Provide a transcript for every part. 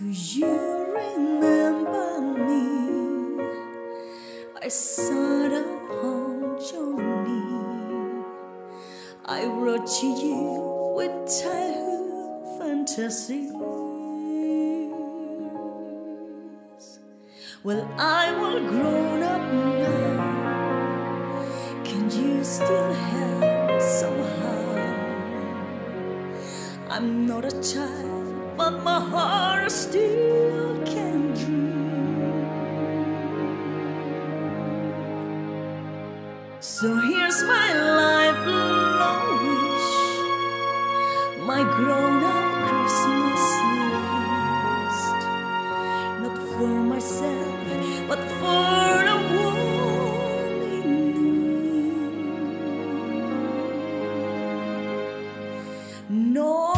you remember me? I sat upon your knee. I wrote to you with childhood fantasies. Well, I'm all grown up now. But my heart still can dream. So here's my lifelong wish, my grown-up Christmas list. Not for myself, but for the one in need. No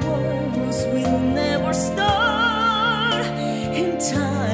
Wars will never start. In time,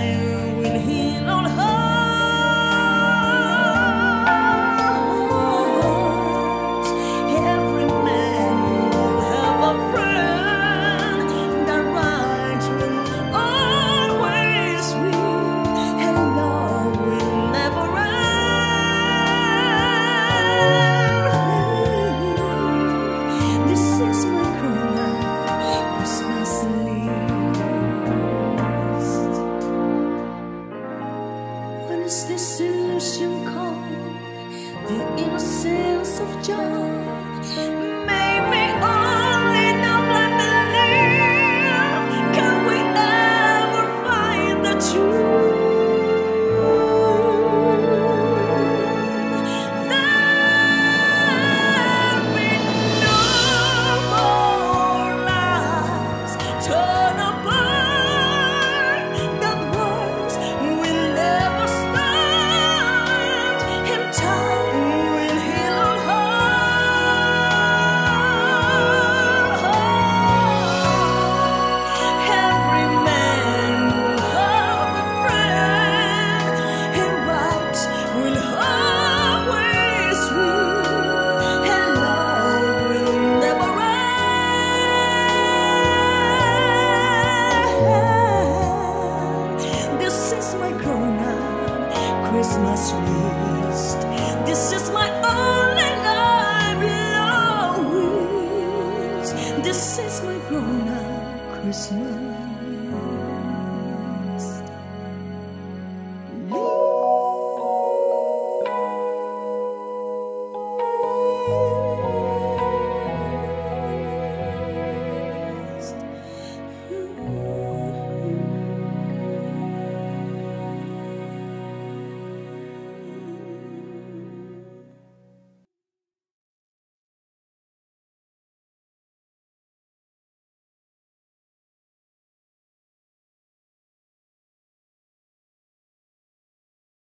有。Christmas list. This is my only lifelong wish. This is my grown-up Christmas. list.